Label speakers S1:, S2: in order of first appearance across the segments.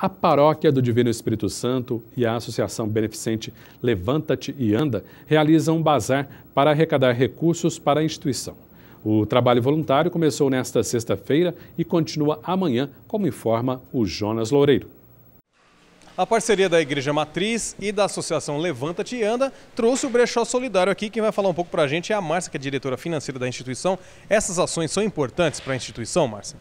S1: A Paróquia do Divino Espírito Santo e a Associação Beneficente Levanta-te e Anda realizam um bazar para arrecadar recursos para a instituição. O trabalho voluntário começou nesta sexta-feira e continua amanhã, como informa o Jonas Loureiro.
S2: A parceria da Igreja Matriz e da Associação Levanta-te e Anda trouxe o brechó solidário aqui. Quem vai falar um pouco para a gente é a Márcia, que é diretora financeira da instituição. Essas ações são importantes para a instituição, Márcia?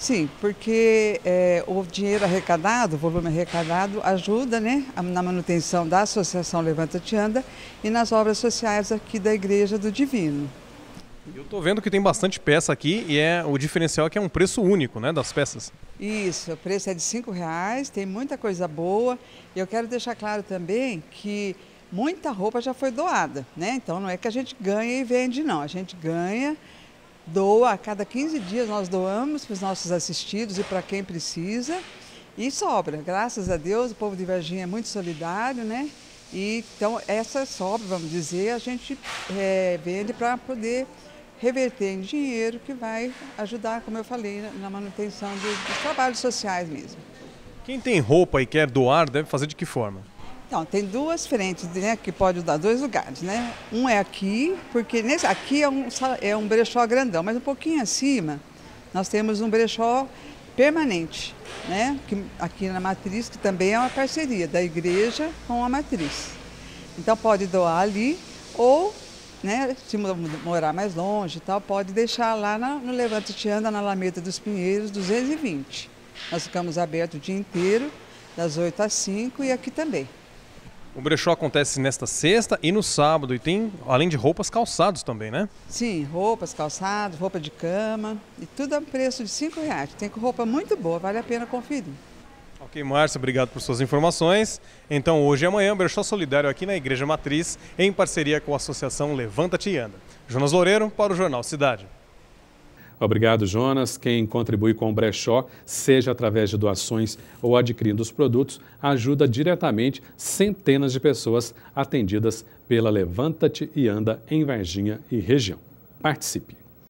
S3: Sim, porque é, o dinheiro arrecadado, o volume arrecadado, ajuda né, na manutenção da Associação Levanta-te Anda e nas obras sociais aqui da Igreja do Divino.
S2: Eu estou vendo que tem bastante peça aqui e é o diferencial é que é um preço único, né, das peças.
S3: Isso, o preço é de cinco reais, tem muita coisa boa. E eu quero deixar claro também que muita roupa já foi doada, né? Então não é que a gente ganha e vende, não. A gente ganha, doa a cada 15 dias nós doamos para os nossos assistidos e para quem precisa e sobra. Graças a Deus, o povo de Varginha é muito solidário, né? E, então essa sobra, vamos dizer, a gente é, vende para poder reverter em dinheiro que vai ajudar, como eu falei, na manutenção dos, dos trabalhos sociais mesmo.
S2: Quem tem roupa e quer doar deve fazer de que forma?
S3: Então, tem duas frentes né, que pode dar dois lugares, né? Um é aqui, porque nesse, aqui é um, é um brechó grandão, mas um pouquinho acima nós temos um brechó permanente, né? Que, aqui na matriz, que também é uma parceria da igreja com a matriz. Então pode doar ali ou né, se morar mais longe e tal, pode deixar lá na, no Levante Tianda, na Alameda dos Pinheiros, 220. Nós ficamos abertos o dia inteiro, das 8 às 5 e aqui também.
S2: O brechó acontece nesta sexta e no sábado, e tem, além de roupas, calçados também, né?
S3: Sim, roupas, calçados, roupa de cama, e tudo a preço de 5 reais. Tem roupa muito boa, vale a pena conferir.
S2: Ok, Márcia, obrigado por suas informações. Então, hoje e amanhã, Brechó Solidário aqui na Igreja Matriz, em parceria com a Associação Levanta-te e Anda. Jonas Loureiro, para o Jornal Cidade.
S1: Obrigado, Jonas. Quem contribui com o brechó, seja através de doações ou adquirindo os produtos, ajuda diretamente centenas de pessoas atendidas pela Levanta-te e Anda em Varginha e região. Participe!